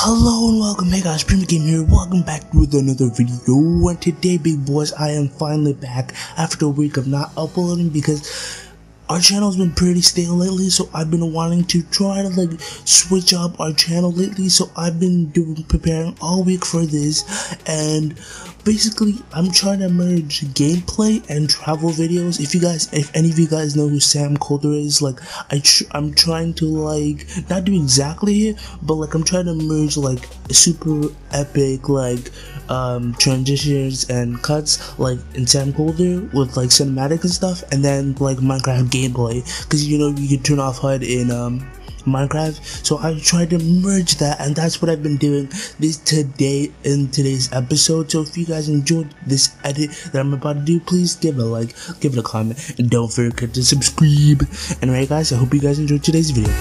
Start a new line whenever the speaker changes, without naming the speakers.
Hello and welcome, hey guys, Premic Game here, welcome back with another video, and today big boys, I am finally back after a week of not uploading because our channel's been pretty stale lately, so I've been wanting to try to like switch up our channel lately, so I've been doing preparing all week for this, and basically I'm trying to merge gameplay and travel videos. If you guys, if any of you guys know who Sam Kolder is, like I, tr I'm trying to like not do exactly it, but like I'm trying to merge like super epic like um transitions and cuts like in Sam Kolder with like cinematic and stuff, and then like Minecraft gameplay because you know you can turn off HUD in um Minecraft. So I tried to merge that, and that's what I've been doing this today in today's episode. So if you guys enjoyed this edit that I'm about to do, please give it a like, give it a comment, and don't forget to subscribe. Anyway, guys, I hope you guys enjoyed today's video.